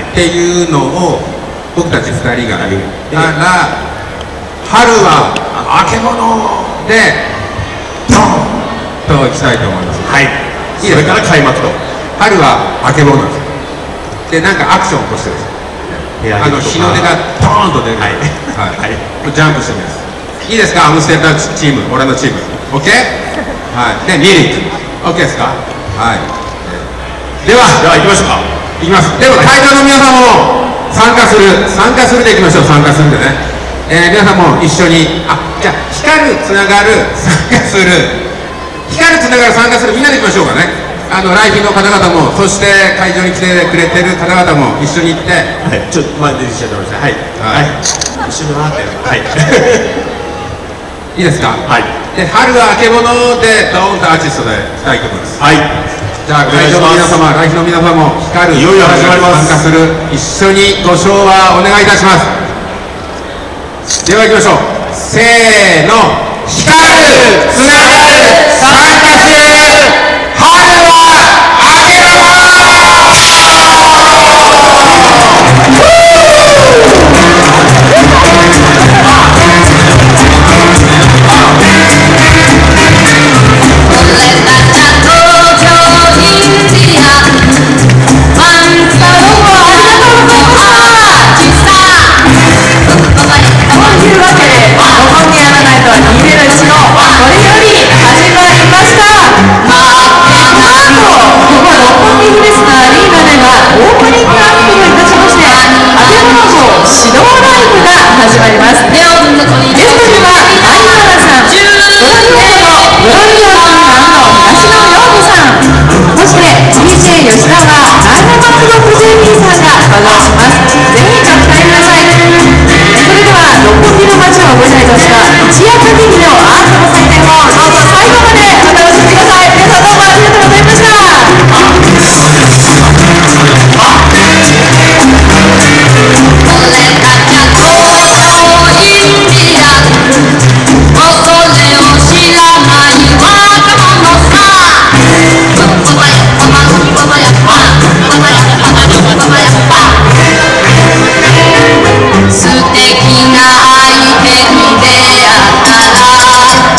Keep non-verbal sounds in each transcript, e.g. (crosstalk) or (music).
っていうのを僕たち2人が言ったら春はあけぼのでドーンといきたいと思います。はい。いいそれから開幕と。春はあけぼのです。よでなんかアクション起こしてるんですよ。あの日の出がドーンと出る。はい。はい。ジャンプしてみます。いいですか？アムステルダムチーム。俺のチーム。OK? (laughs) はい。でミリック。OK ですか？はい。ではでは行きましょうかいきます。でも会場の皆さんも参加する参加するでいきましょう。参加するでね、えー皆さんも一緒に。あじゃあ光るつながる参加する。光るつながる参加するみんなでいきましょうかね。あの来賓の方々もそして会場に来てくれてる方々も一緒に行って。はいちょっと前出てきちゃってはい。はい。一緒に回ってはい。(laughs) いいですか？はい。で春はあけぼのでドーンとアーティストでいきたいと思います。はいじゃあ会場の皆様来賓の皆様も光るいよいよ始まります。参加する一緒にご唱和お願いいたします。では行きましょう。せーの光るつながる始まります。ゲストには相原さん、ドラムのロイヤーさん東野陽子さん、そして DJ 吉田はダイナマックの藤井さんが登場します。ぜひご期待ください。それでは六本木の街を舞台とした一夜限りのアートの祭典を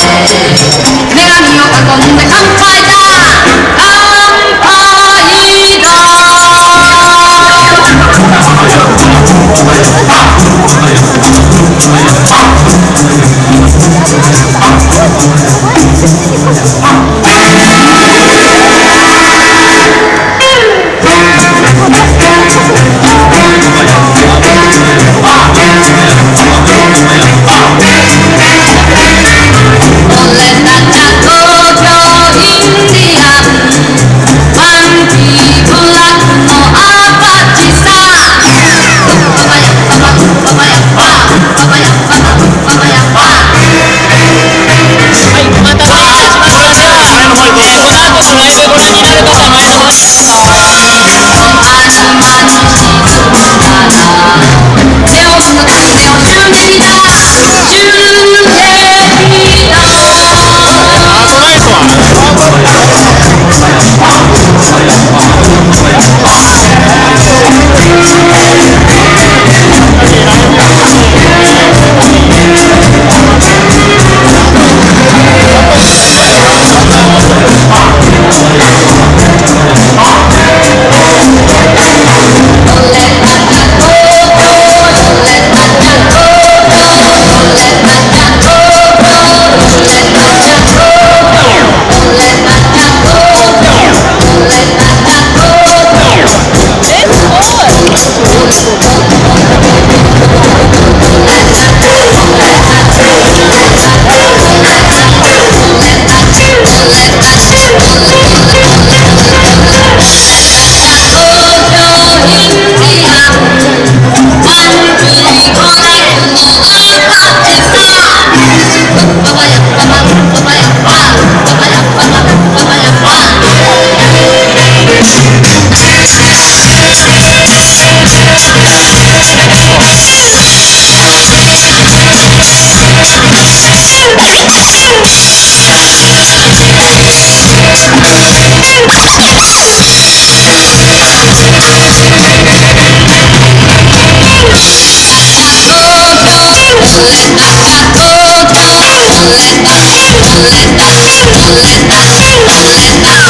歌え女神を囲んで乾杯だ乾杯だ俺た you. Let die, let let let.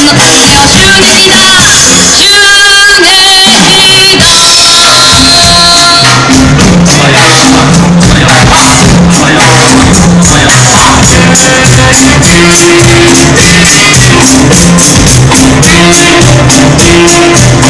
分の体を宙にだ宙にだもう